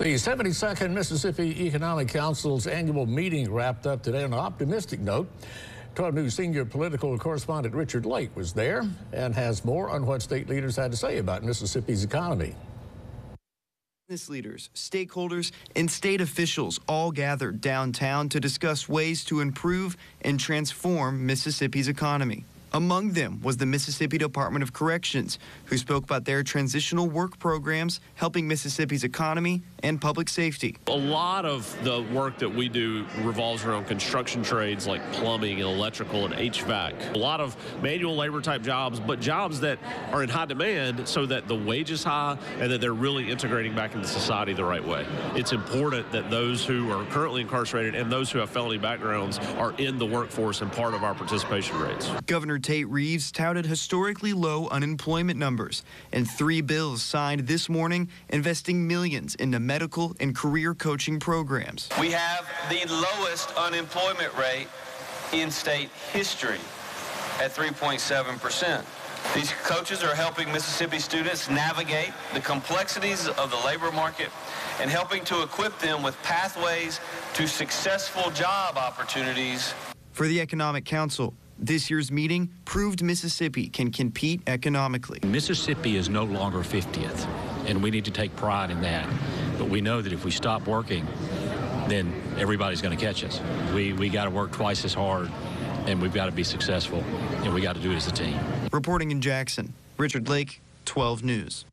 The 72nd Mississippi Economic Council's annual meeting wrapped up today on an optimistic note. 12 News senior political correspondent Richard Lake was there and has more on what state leaders had to say about Mississippi's economy. Business leaders, stakeholders, and state officials all gathered downtown to discuss ways to improve and transform Mississippi's economy. Among them was the Mississippi Department of Corrections, who spoke about their transitional work programs helping Mississippi's economy and public safety. A lot of the work that we do revolves around construction trades like plumbing and electrical and HVAC. A lot of manual labor type jobs, but jobs that are in high demand so that the wage is high and that they're really integrating back into society the right way. It's important that those who are currently incarcerated and those who have felony backgrounds are in the workforce and part of our participation rates. Governor Tate Reeves touted historically low unemployment numbers and three bills signed this morning investing millions into medical and career coaching programs. We have the lowest unemployment rate in state history at 3.7%. These coaches are helping Mississippi students navigate the complexities of the labor market and helping to equip them with pathways to successful job opportunities. For the Economic Council, this year's meeting proved Mississippi can compete economically. Mississippi is no longer 50th, and we need to take pride in that. But we know that if we stop working, then everybody's going to catch us. We, we got to work twice as hard, and we've got to be successful, and we got to do it as a team. Reporting in Jackson, Richard Lake, 12 News.